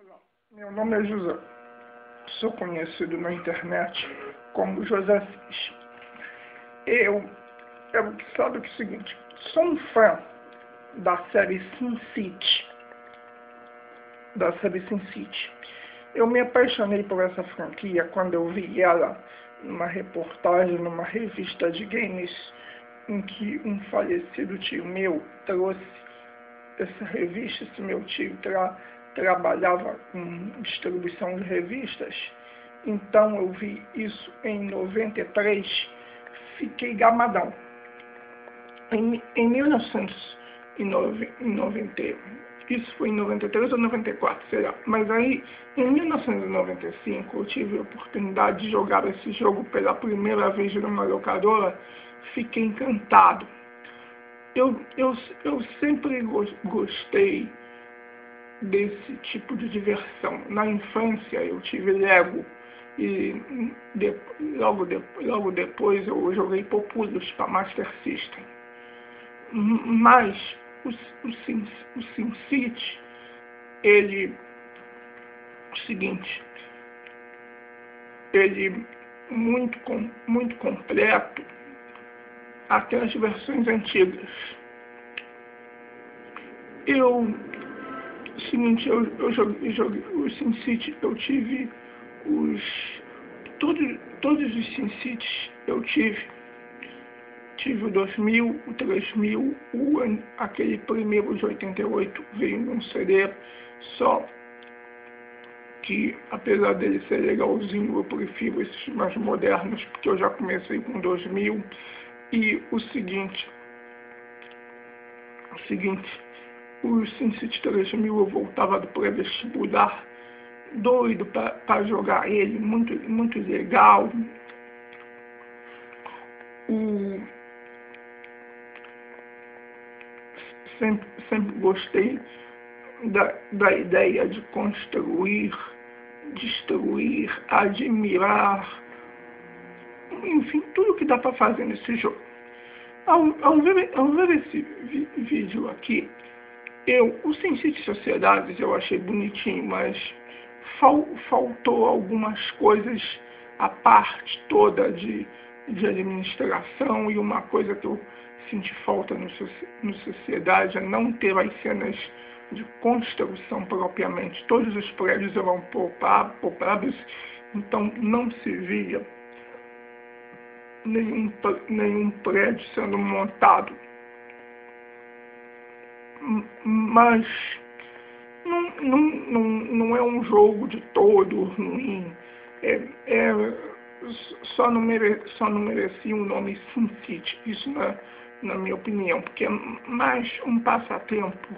Olá, meu nome é José. Sou conhecido na internet como José Cis. Eu, eu sabe que é o seguinte, sou um fã da série Sin City. Da série Sin City. Eu me apaixonei por essa franquia quando eu vi ela numa reportagem numa revista de games em que um falecido tio meu trouxe essa revista, esse meu tio tra trabalhava com distribuição de revistas, então eu vi isso em 93, fiquei gamadão. Em, em 1990, isso foi em 93 ou 94, será? Mas aí, em 1995, eu tive a oportunidade de jogar esse jogo pela primeira vez numa locadora, fiquei encantado. Eu, eu, eu sempre gostei desse tipo de diversão. Na infância eu tive Lego e de, logo, de, logo depois eu joguei Populous para Master System. Mas o, o, Sim, o SimCity, ele, o seguinte, ele muito, muito completo, até as versões antigas. Eu seguinte, eu, eu joguei, joguei o SimCity, eu tive os. Todos, todos os SimCities eu tive. Tive o 2000, o 3000, o, aquele primeiro de 88 veio num CD só que apesar dele ser legalzinho, eu prefiro esses mais modernos, porque eu já comecei com 2000. E o seguinte, o seguinte, o SimCity 3000 eu voltava do pré-vestibular, doido para jogar ele, muito, muito legal. O, sempre, sempre gostei da, da ideia de construir, destruir, admirar, enfim, tudo que dá para fazer nesse jogo. Ao, ao, ver, ao ver esse vídeo aqui, eu, o Sensei de Sociedades eu achei bonitinho, mas fal, faltou algumas coisas, a parte toda de, de administração e uma coisa que eu senti falta no, no Sociedade é não ter as cenas de construção propriamente. Todos os prédios eram poupados, então não se via nenhum, nenhum prédio sendo montado mas não, não, não, não é um jogo de todo ruim. É, é, só, não mere, só não merecia um nome Sin City, isso na, na minha opinião, porque é mais um passatempo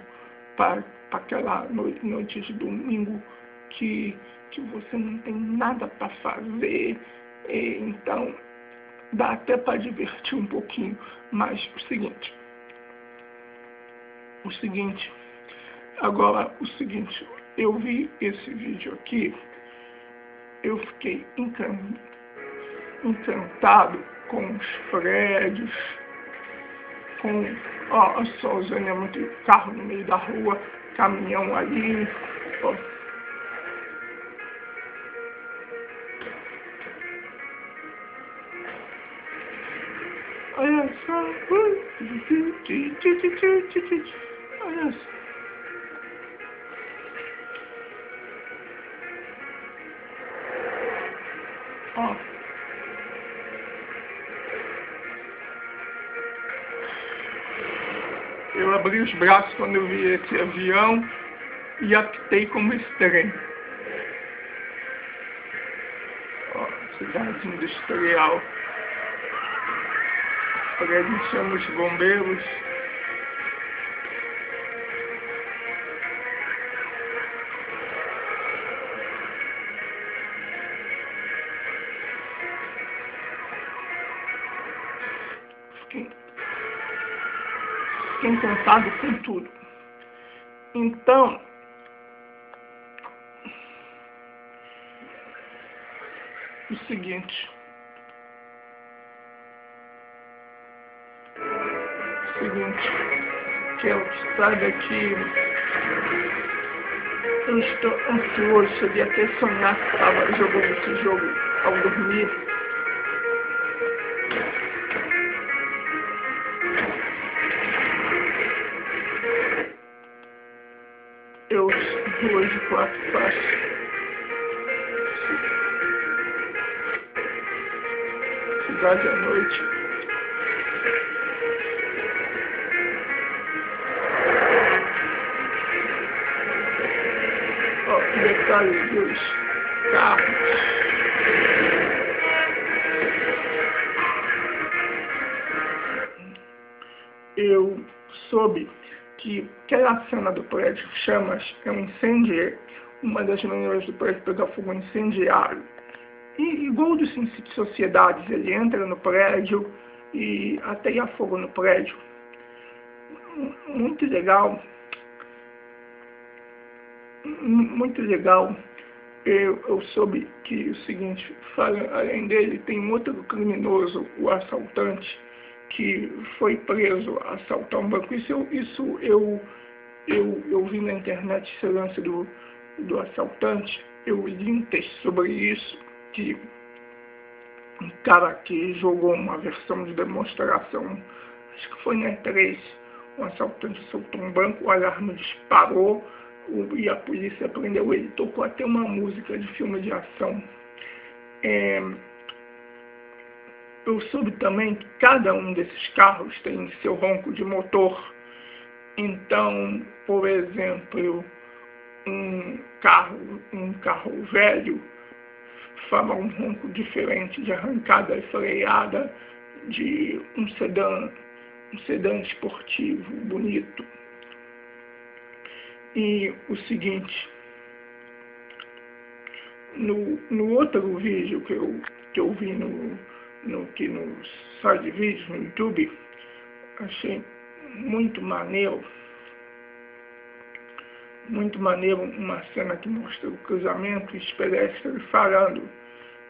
para aquela noite, noite de domingo que, que você não tem nada para fazer, e, então dá até para divertir um pouquinho, mas o seguinte, o seguinte, agora o seguinte, eu vi esse vídeo aqui, eu fiquei encantado com os prédios, com ó, a Solzânia, muito carro no meio da rua, caminhão ali, ó. Olha só. Ó. Eu abri os braços quando eu vi esse avião e apitei como trem. Ó, cidade industrial. Agradecemos os bombeiros. Encantado com tudo. Então, o seguinte, o seguinte, que eu saiba que Eu estou ansioso, cheguei até sonhar que estava jogando esse jogo ao dormir. Quatro faixas. Cidade à noite. Ó, oh, detalhe dos carros. Eu soube que aquela cena do prédio chamas é um incêndio, uma das maneiras do prédio pegar fogo incendiário. E igual do City Sociedades, ele entra no prédio e ateia fogo no prédio. Muito legal. Muito legal. Eu, eu soube que o seguinte, além dele, tem um outro criminoso, o assaltante, que foi preso assaltar um banco. Isso, eu, isso eu, eu, eu vi na internet esse lance do, do assaltante. Eu li um texto sobre isso, que um cara que jogou uma versão de demonstração, acho que foi na E3, um assaltante assaltou um banco, o alarme disparou e a polícia prendeu ele. Tocou até uma música de filme de ação. É, eu soube também que cada um desses carros tem seu ronco de motor. Então, por exemplo, um carro, um carro velho fala um ronco diferente de arrancada e freada de um sedã, um sedã esportivo bonito. E o seguinte, no, no outro vídeo que eu, que eu vi no, no, que no site de vídeos no YouTube, achei muito maneiro, muito maneiro uma cena que mostra o cruzamento e os pedestres falando.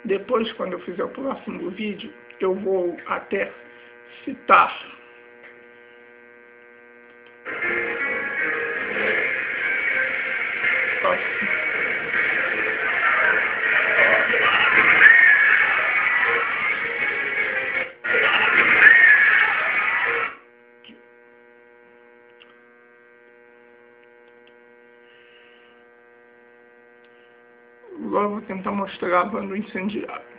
Depois, quando eu fizer o próximo vídeo, eu vou até citar a banda incendiária.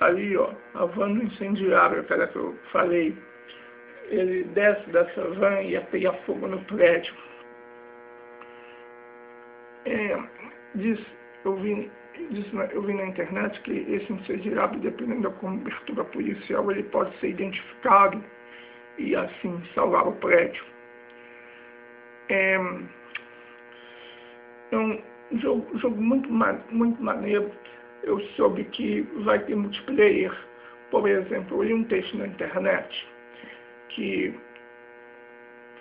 Ali, ó, a van incendiária, aquela que eu falei, ele desce dessa van e ateia fogo no prédio. É, diz, eu, vi, diz, eu vi na internet que esse incendiário, dependendo da cobertura policial, ele pode ser identificado e assim salvar o prédio. É, é um jogo, jogo muito, muito maneiro. Eu soube que vai ter multiplayer. Por exemplo, eu li um texto na internet que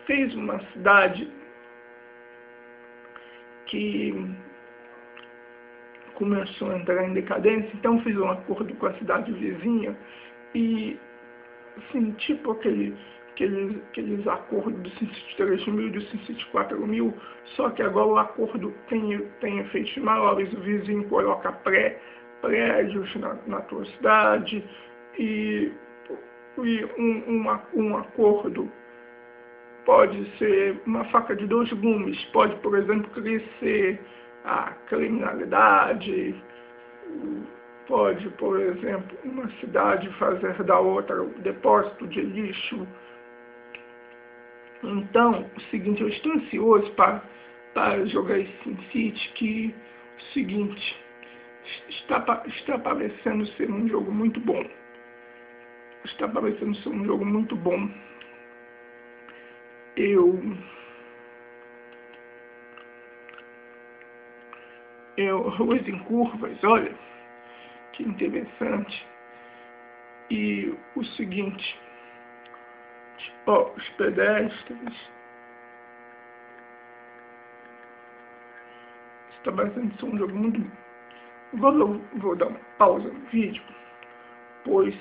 fez uma cidade que começou a entrar em decadência, então fiz um acordo com a cidade vizinha e, assim, tipo aquele aqueles, aqueles acordos do 153 mil e do 154 mil, só que agora o acordo tem, tem efeitos maiores, o vizinho coloca pré, prédios na, na tua cidade e, e um, um, um acordo pode ser uma faca de dois gumes, pode, por exemplo, crescer a criminalidade, pode, por exemplo, uma cidade fazer da outra depósito de lixo, então, o seguinte, eu estou ansioso para, para jogar esse SimCity, que o seguinte, está, está parecendo ser um jogo muito bom. Está parecendo ser um jogo muito bom. Eu... Eu, ruas em curvas, olha, que interessante. E o seguinte, oh, os pedestres. Está bastante um jogo muito. Vou, vou dar uma pausa no vídeo, pois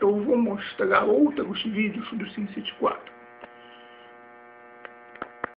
eu vou mostrar outros vídeos do SimCity 4.